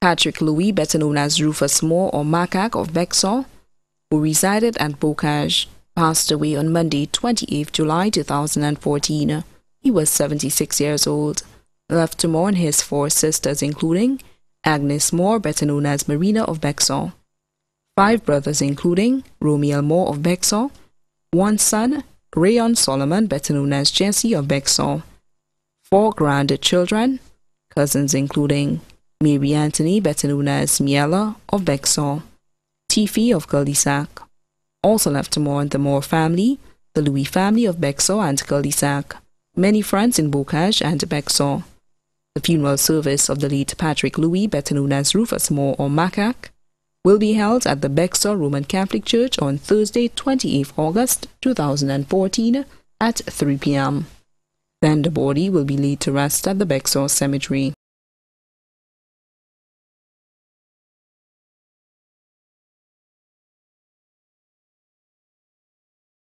Patrick Louis, better known as Rufus Moore or Macaque of Bexon, who resided at Bocage, passed away on Monday, 28 July 2014. He was 76 years old. Left to mourn his four sisters, including Agnes Moore, better known as Marina of Bexon, five brothers, including Romeo Moore of Bexon, one son, Rayon Solomon, better known as Jesse of Bexon, four grandchildren, cousins, including Mary Anthony, better known as Miela of Bexon, Tiffy of Cul-de-Sac. Also left to mourn the Moore family, the Louis family of Bexon and Cul-de-Sac, many friends in Bocage and Bexon. The funeral service of the late Patrick Louis, better known as Rufus Moore or Macaque, will be held at the Bexon Roman Catholic Church on Thursday, 28 August 2014 at 3 p.m. Then the body will be laid to rest at the Bexon Cemetery.